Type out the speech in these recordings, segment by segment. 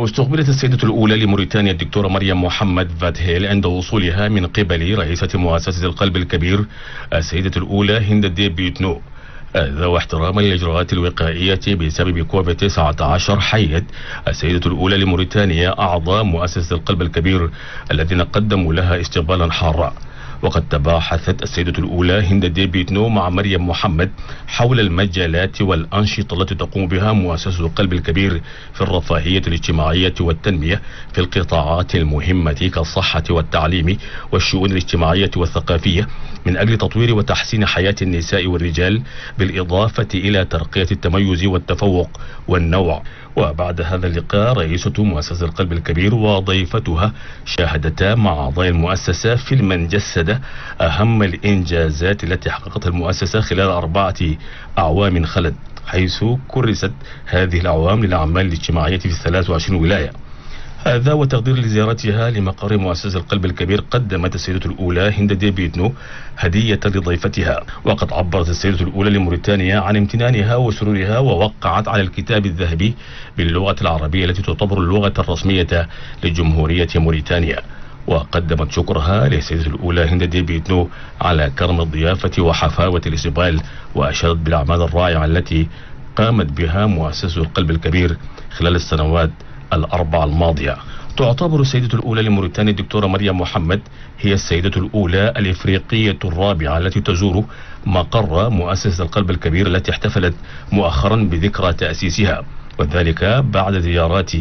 واستقبلت السيدة الأولى لموريتانيا الدكتورة مريم محمد فاتهيل عند وصولها من قبل رئيسة مؤسسة القلب الكبير السيدة الأولى هند دي بيتنو. ذو احتراما للإجراءات الوقائية بسبب كوفيد 19 حيت السيدة الأولى لموريتانيا أعضاء مؤسسة القلب الكبير الذين قدموا لها استقبالا حارا. وقد تباحثت السيدة الأولى هند ديبيتنو مع مريم محمد حول المجالات والأنشطة التي تقوم بها مؤسسة القلب الكبير في الرفاهية الاجتماعية والتنمية في القطاعات المهمة كالصحة والتعليم والشؤون الاجتماعية والثقافية من أجل تطوير وتحسين حياة النساء والرجال بالإضافة إلى ترقية التميز والتفوق والنوع. وبعد هذا اللقاء رئيسة مؤسسة القلب الكبير وضيفتها شاهدتا مع أعضاء المؤسسة فيلما جسد أهم الإنجازات التي حققتها المؤسسة خلال أربعة أعوام خلت حيث كرست هذه الأعوام للأعمال الاجتماعية في 23 ولاية. هذا وتقدير لزيارتها لمقر مؤسسة القلب الكبير قدمت السيدة الأولى هند ديبيتنو هدية لضيفتها. وقد عبرت السيدة الأولى لموريتانيا عن امتنانها وسرورها ووقعت على الكتاب الذهبي باللغة العربية التي تعتبر اللغة الرسمية لجمهورية موريتانيا. وقدمت شكرها للسيدة الأولى هند ديبيتنو على كرم الضيافة وحفاوة الاستقبال وأشادت بالأعمال الرائعة التي قامت بها مؤسسة القلب الكبير خلال السنوات الأربعة الماضية. تعتبر السيدة الأولى لموريتانيا الدكتورة مريم محمد هي السيدة الأولى الإفريقية الرابعة التي تزور مقر مؤسسة القلب الكبير التي احتفلت مؤخرا بذكرى تأسيسها. وذلك بعد زيارات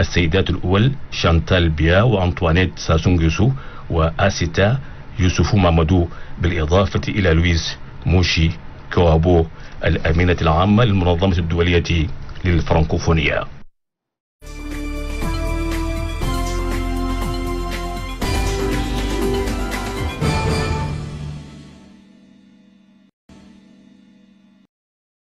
السيدات الأول شانتال بيا وأنطوانيت ساسونجيسو وآسيتا يوسف مامدو بالإضافة إلى لويس موشي كوابو الأمينة العامة للمنظمة الدولية للفرنكوفونية.